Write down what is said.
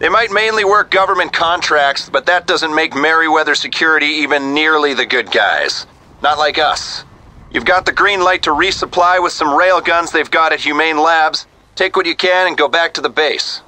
They might mainly work government contracts, but that doesn't make Merryweather Security even nearly the good guys. Not like us. You've got the green light to resupply with some railguns they've got at Humane Labs. Take what you can and go back to the base.